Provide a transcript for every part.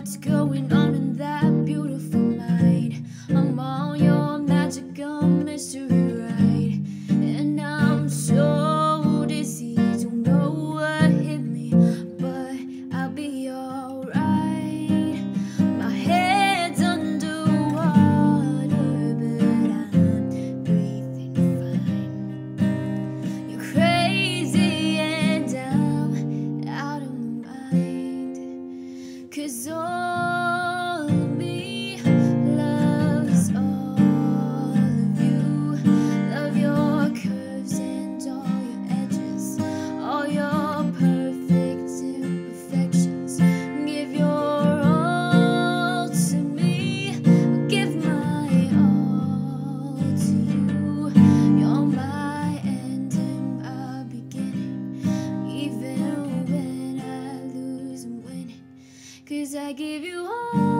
what's going on. Cause I give you all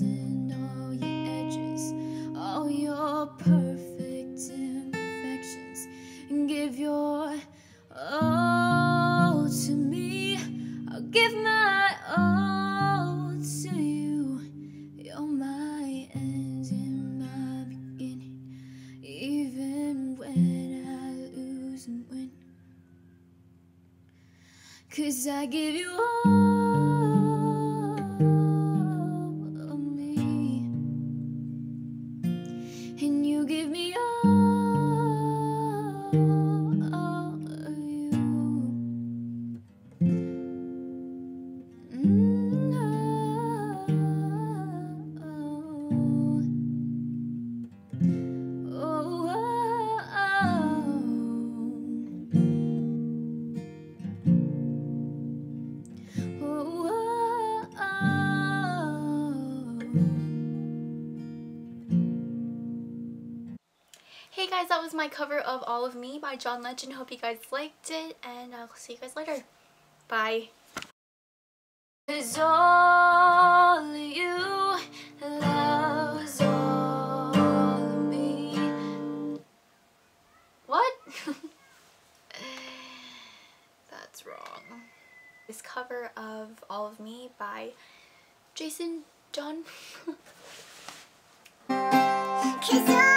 and all your edges, all your perfect imperfections, and give your all to me. I'll give my all to you. You're my end and my beginning, even when I lose and win. Cause I give you all. Hey guys, that was my cover of All of Me by John Legend. Hope you guys liked it, and I'll see you guys later. Bye. All you me. What? That's wrong. This cover of All of Me by Jason done.